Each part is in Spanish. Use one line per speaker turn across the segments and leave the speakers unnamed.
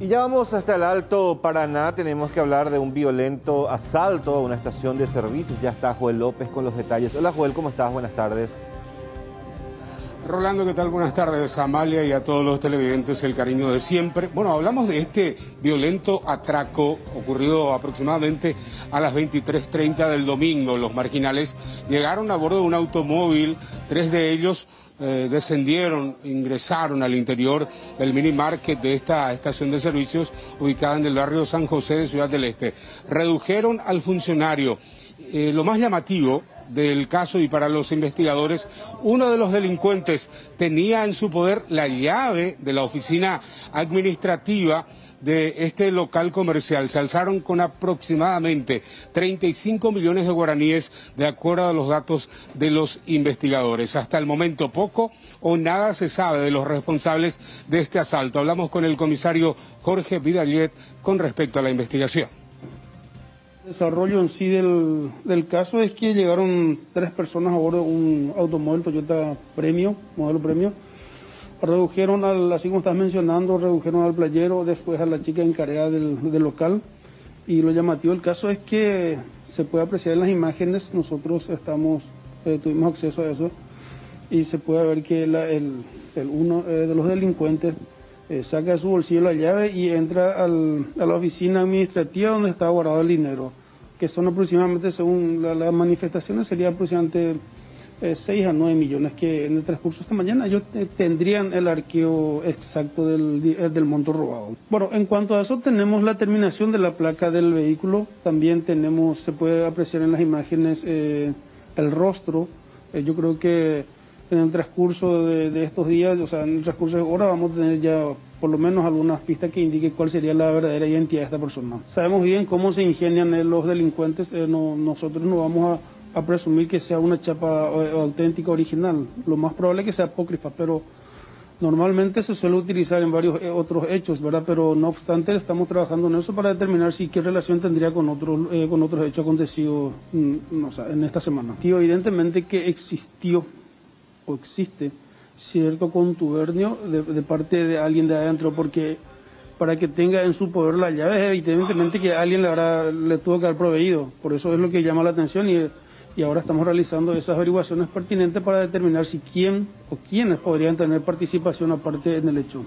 Y ya vamos hasta el Alto Paraná, tenemos que hablar de un violento asalto a una estación de servicios. Ya está Joel López con los detalles. Hola Joel, ¿cómo estás? Buenas tardes.
Rolando, ¿qué tal? Buenas tardes, Amalia y a todos los televidentes, el cariño de siempre. Bueno, hablamos de este violento atraco ocurrido aproximadamente a las 23.30 del domingo. Los marginales llegaron a bordo de un automóvil, tres de ellos eh, descendieron, ingresaron al interior del mini market de esta estación de servicios ubicada en el barrio San José de Ciudad del Este. Redujeron al funcionario. Eh, lo más llamativo del caso y para los investigadores, uno de los delincuentes tenía en su poder la llave de la oficina administrativa de este local comercial. Se alzaron con aproximadamente 35 millones de guaraníes de acuerdo a los datos de los investigadores. Hasta el momento poco o nada se sabe de los responsables de este asalto. Hablamos con el comisario Jorge Vidallet con respecto a la investigación.
Desarrollo en sí del, caso es que llegaron tres personas a bordo de un automóvil Toyota Premio, modelo Premio, redujeron, al, así como estás mencionando, redujeron al playero, después a la chica encargada del, del, local. Y lo llamativo del caso es que se puede apreciar en las imágenes, nosotros estamos, eh, tuvimos acceso a eso, y se puede ver que el, uno eh, de los delincuentes eh, saca de su bolsillo la llave y entra a la oficina administrativa donde está guardado el dinero, que son aproximadamente, según las la manifestaciones, sería aproximadamente 6 eh, a 9 millones que en el transcurso de esta mañana ellos eh, tendrían el arqueo exacto del, eh, del, monto robado. Bueno, en cuanto a eso tenemos la terminación de la placa del vehículo, también tenemos, se puede apreciar en las imágenes eh, el rostro, eh, yo creo que en el transcurso de, estos días, o sea, en el transcurso de horas vamos a tener ya por lo menos algunas pistas que indiquen cuál sería la verdadera identidad de esta persona. Sabemos bien cómo se ingenian los delincuentes, no, nosotros no vamos a presumir que sea una chapa eh, auténtica original. Lo más probable es que sea apócrifa, pero normalmente se suele utilizar en varios eh, otros hechos, ¿verdad? Pero no obstante estamos trabajando en eso para determinar si qué relación tendría con otros eh, con otros hechos acontecidos mm, no, sé, en esta semana. Evidentemente que existió o existe cierto contubernio de, de parte de alguien de adentro, porque para que tenga en su poder la llave, evidentemente que alguien le, habrá, le tuvo que haber proveído. Por eso es lo que llama la atención y y ahora estamos realizando esas averiguaciones pertinentes para determinar si quién o quiénes podrían tener participación aparte en el hecho.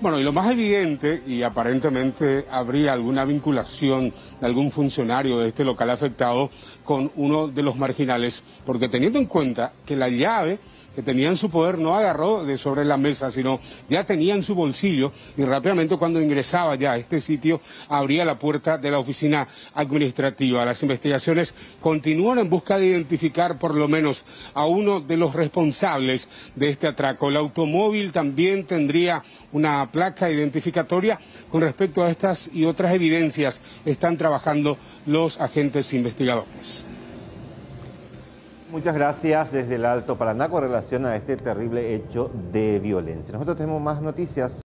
Bueno, y lo más evidente, y aparentemente habría alguna vinculación de algún funcionario de este local afectado con uno de los marginales, porque teniendo en cuenta que la llave que tenía en su poder no agarró de sobre la mesa, sino ya tenía en su bolsillo y rápidamente cuando ingresaba ya a este sitio abría la puerta de la oficina administrativa. Las investigaciones continúan en busca de identificar por lo menos a uno de los responsables de este atraco. El automóvil también tendría una placa identificatoria con respecto a estas y otras evidencias. Están trabajando los agentes investigadores.
Muchas gracias desde el Alto Paraná con relación a este terrible hecho de violencia. Nosotros tenemos más noticias.